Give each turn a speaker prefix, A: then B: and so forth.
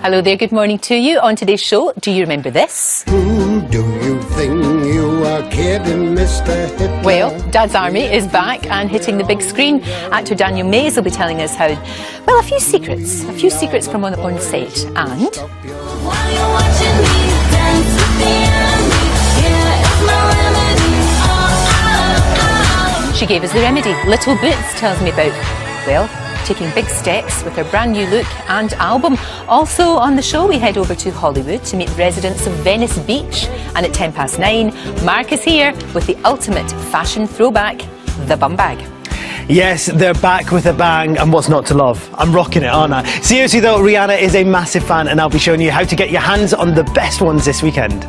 A: Hello there, good morning to you. On today's show, do you remember this?
B: Who do you think you are kidding, Mr. Hitler?
A: Well, Dad's Army is back and hitting the big screen. Actor Daniel Mays will be telling us how, well, a few secrets, a few secrets from on, on set. And
C: While you're watching me dance with the enemy, yeah, it's my remedy. Oh, oh, oh.
A: she gave us the remedy. Little Boots tells me about, well, taking big steps with her brand new look and album. Also on the show, we head over to Hollywood to meet residents of Venice Beach. And at 10 past 9, Mark is here with the ultimate fashion throwback, the bum bag.
D: Yes, they're back with a bang, and what's not to love? I'm rocking it, aren't I? Seriously though, Rihanna is a massive fan, and I'll be showing you how to get your hands on the best ones this weekend.